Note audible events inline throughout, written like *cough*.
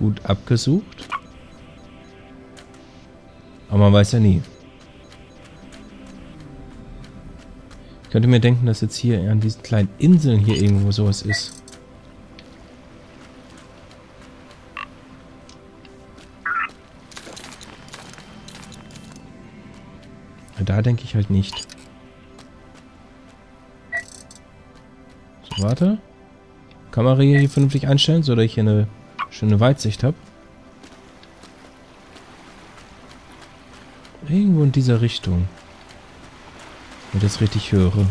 gut abgesucht. Aber man weiß ja nie. Ich könnte mir denken, dass jetzt hier an diesen kleinen Inseln hier irgendwo sowas ist. Da denke ich halt nicht. So, warte. Kamera hier vernünftig einstellen, sodass ich hier eine schöne Weitsicht habe. Irgendwo in dieser Richtung. Wenn ich das richtig höre.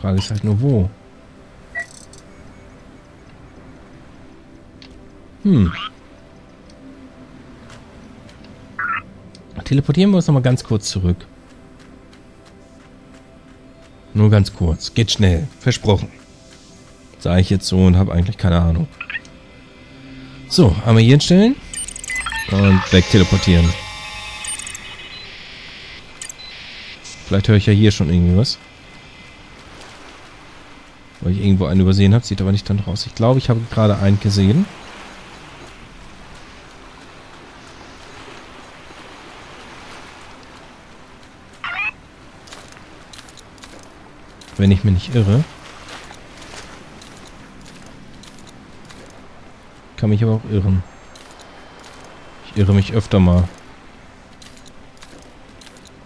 Frage ist halt nur wo. Hm. Teleportieren wir uns nochmal ganz kurz zurück. Nur ganz kurz. Geht schnell. Versprochen. Sage ich jetzt so und habe eigentlich keine Ahnung. So, einmal hier hinstellen. Und weg teleportieren. Vielleicht höre ich ja hier schon irgendwie was. Weil ich irgendwo einen übersehen habe. Sieht aber nicht dann raus. Ich glaube, ich habe gerade einen gesehen. Wenn ich mich nicht irre. Kann mich aber auch irren. Ich irre mich öfter mal.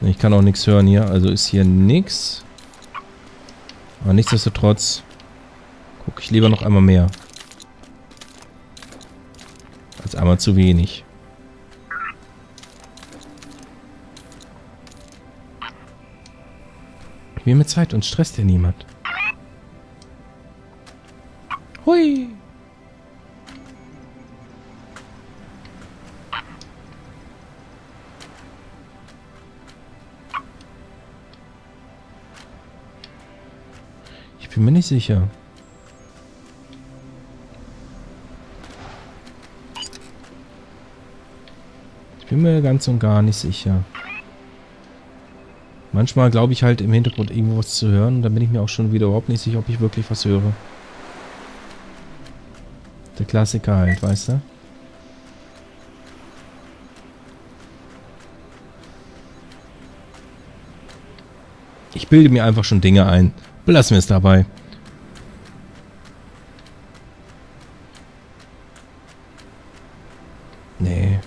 Ich kann auch nichts hören hier, also ist hier nichts. Aber nichtsdestotrotz gucke ich lieber noch einmal mehr. Als einmal zu wenig. Ich will mit Zeit und stresst ja niemand. Hui! bin mir nicht sicher. Ich bin mir ganz und gar nicht sicher. Manchmal glaube ich halt im Hintergrund irgendwo was zu hören. Da bin ich mir auch schon wieder überhaupt nicht sicher, ob ich wirklich was höre. Der Klassiker halt, weißt du? Ich bilde mir einfach schon Dinge ein. Belassen wir es dabei. Nee.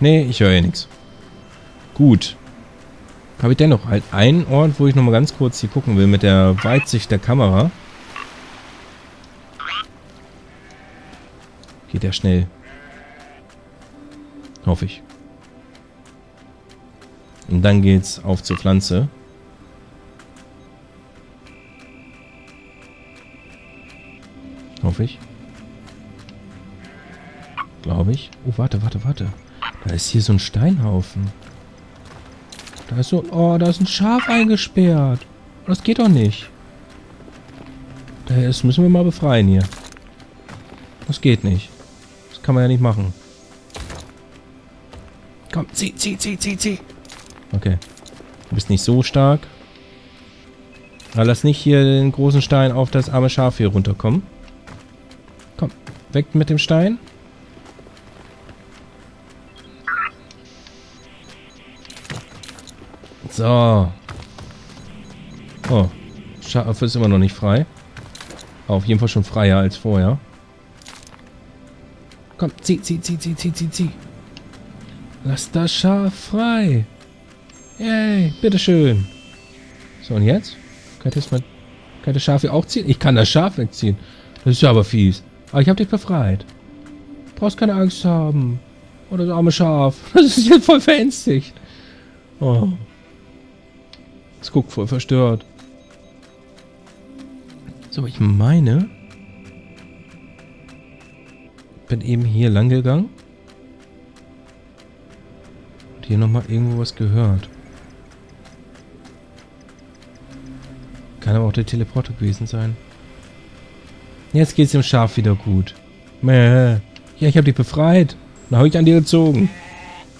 Nee, ich höre hier nichts. Gut. Habe ich dennoch halt einen Ort, wo ich nochmal ganz kurz hier gucken will mit der Weitsicht der Kamera. Geht ja schnell. Hoffe ich. Und dann geht's auf zur Pflanze. Hoffe ich. Glaube ich. Oh, warte, warte, warte. Da ist hier so ein Steinhaufen. Da ist so... Oh, da ist ein Schaf eingesperrt. Das geht doch nicht. Das müssen wir mal befreien hier. Das geht nicht. Das kann man ja nicht machen. Komm, zieh, zieh, zieh, zieh, zieh. Okay. Du bist nicht so stark. Aber lass nicht hier den großen Stein auf das arme Schaf hier runterkommen. Weg mit dem Stein. So. Oh. Schaf ist immer noch nicht frei. Auf jeden Fall schon freier als vorher. Komm, zieh, zieh, zieh, zieh, zieh, zieh, zieh. Lass das Schaf frei. Yay, bitteschön. So, und jetzt? Kann ich das, mal, kann das Schaf hier auch ziehen? Ich kann das Schaf wegziehen. Das ist ja aber fies. Aber ich habe dich befreit. Brauchst keine Angst haben. Oder das arme Schaf. *laughs* Das ist jetzt voll verängstigt. Oh. Es guckt voll verstört. So, ich meine... Bin eben hier lang gegangen. Und hier nochmal irgendwo was gehört. Kann aber auch der Teleporter gewesen sein. Jetzt geht's dem Schaf wieder gut. Mäh. Ja, ich hab dich befreit. Dann hab ich an dir gezogen.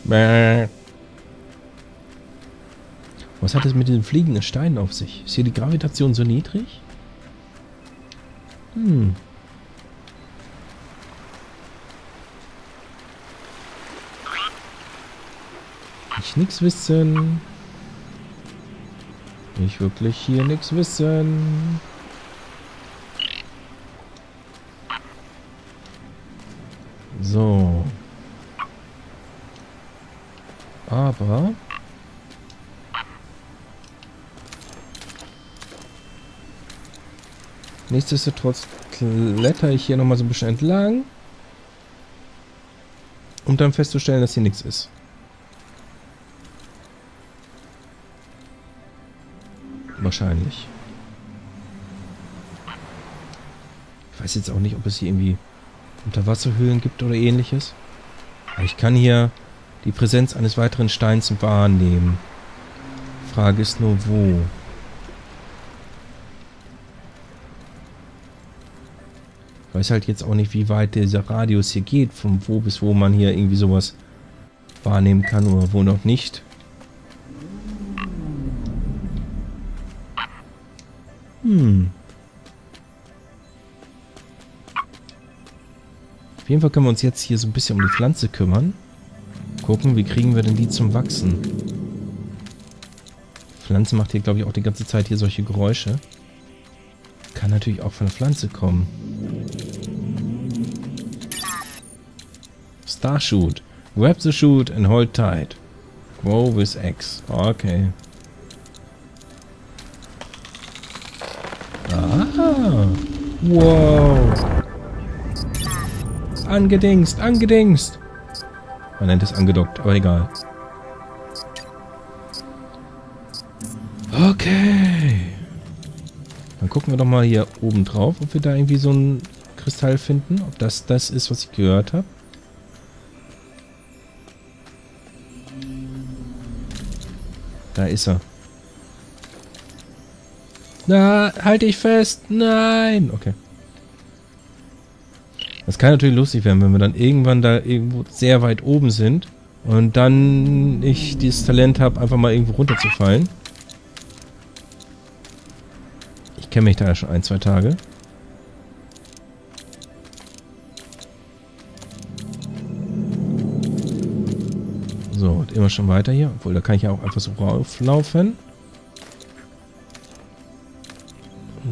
Mäh. Was hat es mit den fliegenden Steinen auf sich? Ist hier die Gravitation so niedrig? Hm. Ich nix wissen. Nicht wirklich hier nix wissen. So. Aber... Nichtsdestotrotz kletter ich hier nochmal so ein bisschen entlang. Um dann festzustellen, dass hier nichts ist. Wahrscheinlich. Ich weiß jetzt auch nicht, ob es hier irgendwie Unterwasserhöhlen gibt oder ähnliches. Aber ich kann hier die Präsenz eines weiteren Steins wahrnehmen. Frage ist nur, wo. Weiß halt jetzt auch nicht, wie weit dieser Radius hier geht, von wo bis wo man hier irgendwie sowas wahrnehmen kann oder wo noch nicht. Hm. Auf jeden Fall können wir uns jetzt hier so ein bisschen um die Pflanze kümmern. Gucken, wie kriegen wir denn die zum Wachsen? Pflanze macht hier, glaube ich, auch die ganze Zeit hier solche Geräusche. Kann natürlich auch von der Pflanze kommen. Starshoot. Grab the shoot and hold tight. Grow with X. Okay. Ah. Wow. Angedingst, angedingst. Man nennt es angedockt, aber egal. Okay. Dann gucken wir doch mal hier oben drauf, ob wir da irgendwie so einen Kristall finden. Ob das das ist, was ich gehört habe. Da ist er. Na, halte ich fest. Nein. Okay. Das kann natürlich lustig werden, wenn wir dann irgendwann da irgendwo sehr weit oben sind und dann ich dieses Talent habe, einfach mal irgendwo runterzufallen. Ich kenne mich da ja schon ein, zwei Tage. Immer schon weiter hier. Obwohl, da kann ich ja auch einfach so rauflaufen.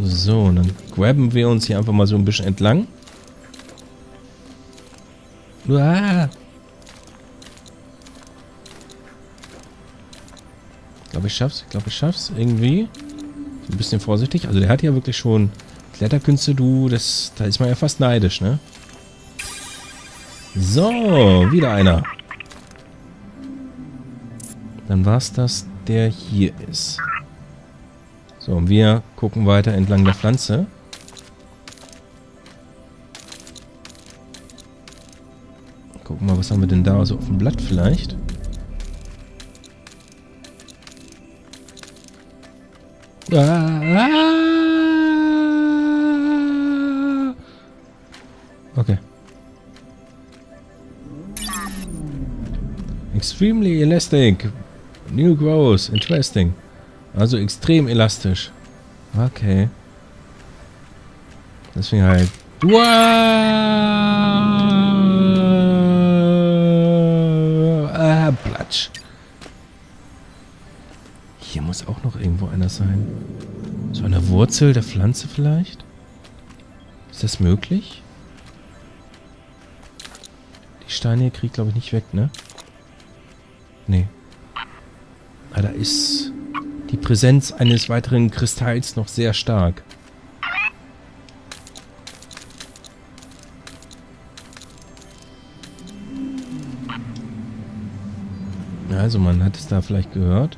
So, und dann grabben wir uns hier einfach mal so ein bisschen entlang. Uah. Ich glaube, ich schaff's. Ich glaube, ich schaff's. Irgendwie. Ein bisschen vorsichtig. Also der hat ja wirklich schon Kletterkünste, du. Das, da ist man ja fast neidisch, ne? So, wieder einer. Dann war's das, der hier ist. So, und wir gucken weiter entlang der Pflanze. Gucken mal, was haben wir denn da? So auf dem Blatt vielleicht? Ah, Okay. Extremely elastic. New growth. Interesting. Also extrem elastisch. Okay. Deswegen halt. Ah, Platsch. Hier muss auch noch irgendwo einer sein. So eine Wurzel der Pflanze vielleicht? Ist das möglich? Die Steine hier kriegt glaube ich nicht weg, ne? Nee. Ah, da ist die Präsenz eines weiteren Kristalls noch sehr stark. Also man hat es da vielleicht gehört.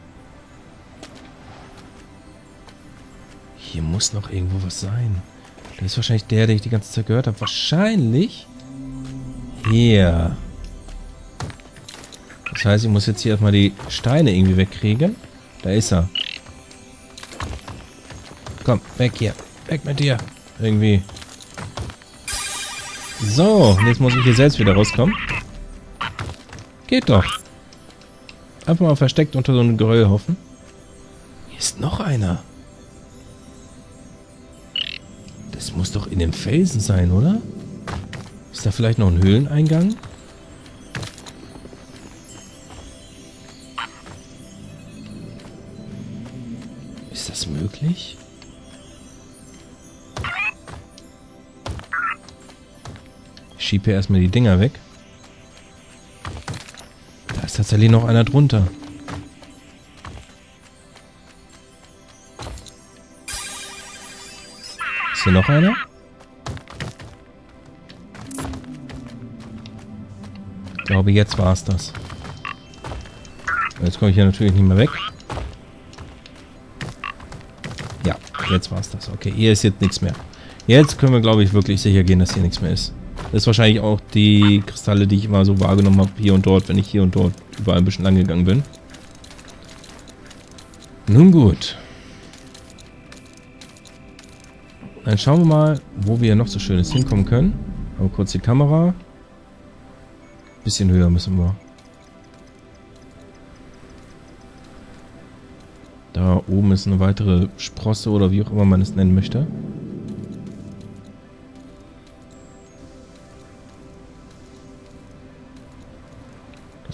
Hier muss noch irgendwo was sein. Das ist wahrscheinlich der, den ich die ganze Zeit gehört habe. Wahrscheinlich hier. Das heißt, ich muss jetzt hier erstmal die Steine irgendwie wegkriegen. Da ist er. Komm, weg hier. Weg mit dir. Irgendwie. So, und jetzt muss ich hier selbst wieder rauskommen. Geht doch. Einfach mal versteckt unter so einem Geröll hoffen. Hier ist noch einer. Das muss doch in dem Felsen sein, oder? Ist da vielleicht noch ein Höhleneingang? Schiebe hier erstmal die Dinger weg. Da ist tatsächlich noch einer drunter. Ist hier noch einer? Ich glaube, jetzt war es das. Jetzt komme ich hier natürlich nicht mehr weg. Ja, jetzt war es das. Okay, hier ist jetzt nichts mehr. Jetzt können wir, glaube ich, wirklich sicher gehen, dass hier nichts mehr ist. Das ist wahrscheinlich auch die Kristalle, die ich immer so wahrgenommen habe, hier und dort, wenn ich hier und dort überall ein bisschen lang gegangen bin. Nun gut. Dann schauen wir mal, wo wir noch so schönes hinkommen können. Aber kurz die Kamera. Bisschen höher müssen wir. Da oben ist eine weitere Sprosse oder wie auch immer man es nennen möchte.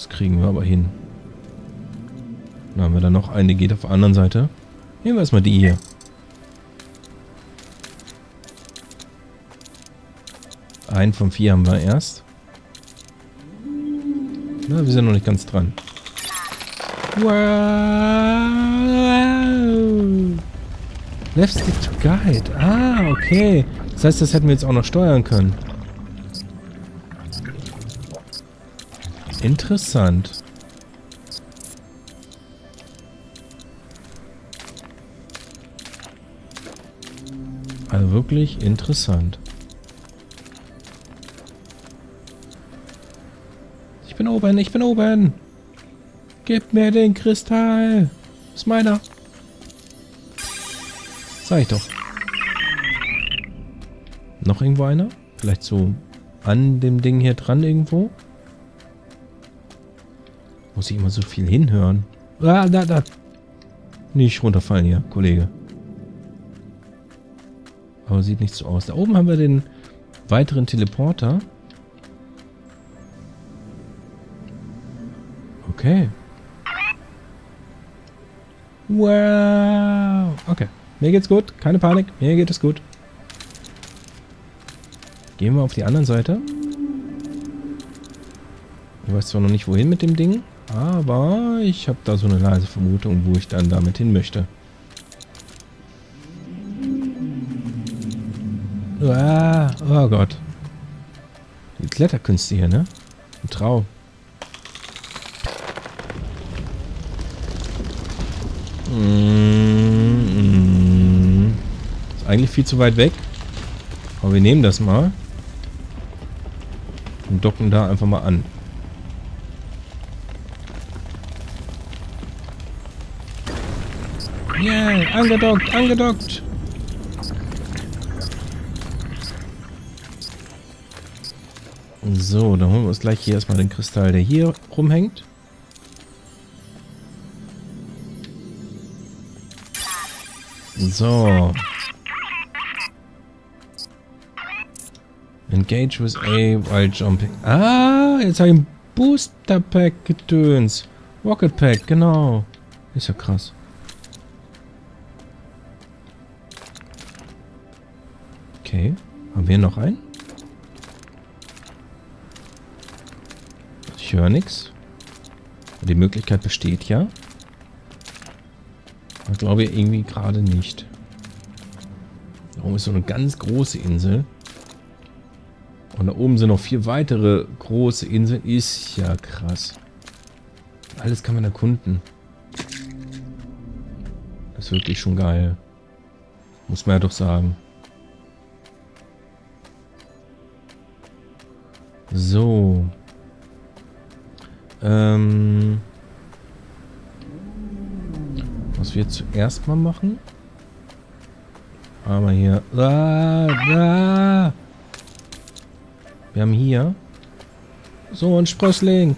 Kriegen wir aber hin. Dann haben wir da noch eine, die geht auf der anderen Seite. Nehmen wir erstmal die hier. Einen von vier haben wir erst. Na, wir sind noch nicht ganz dran. Wow. Left stick to guide. Ah, okay. Das heißt, das hätten wir jetzt auch noch steuern können. Interessant. Also wirklich interessant. Ich bin oben, ich bin oben. Gib mir den Kristall. Ist meiner. Sag ich doch. Noch irgendwo einer? Vielleicht so an dem Ding hier dran irgendwo? Muss ich immer so viel hinhören? Ah, da, da. Nicht runterfallen hier, Kollege. Aber sieht nicht so aus. Da oben haben wir den weiteren Teleporter. Okay. Wow. Okay. Mir geht's gut. Keine Panik. Mir geht es gut. Gehen wir auf die anderen Seite. Ich weiß zwar noch nicht, wohin mit dem Ding. Aber ich habe da so eine leise Vermutung, wo ich dann damit hin möchte. Ah, oh Gott. Die Kletterkünste hier, ne? Ein Traum. Ist eigentlich viel zu weit weg. Aber wir nehmen das mal. Und docken da einfach mal an. Yeah, angedockt, angedockt. So, dann holen wir uns gleich hier erstmal den Kristall, der hier rumhängt. So. Engage with A while jumping. Ah, jetzt habe ich ein Booster Pack gedöns. Rocket Pack, genau. Ist ja krass. Okay. Haben wir noch einen? Ich höre nichts. Die Möglichkeit besteht ja. Ich glaube irgendwie gerade nicht. Da oben ist so eine ganz große Insel. Und da oben sind noch vier weitere große Inseln. Ist ja krass. Alles kann man erkunden. Das ist wirklich schon geil. Muss man ja doch sagen. So. Ähm... Was wir zuerst mal machen. Aber hier. Ah, ah. Wir haben hier so ein Sprössling.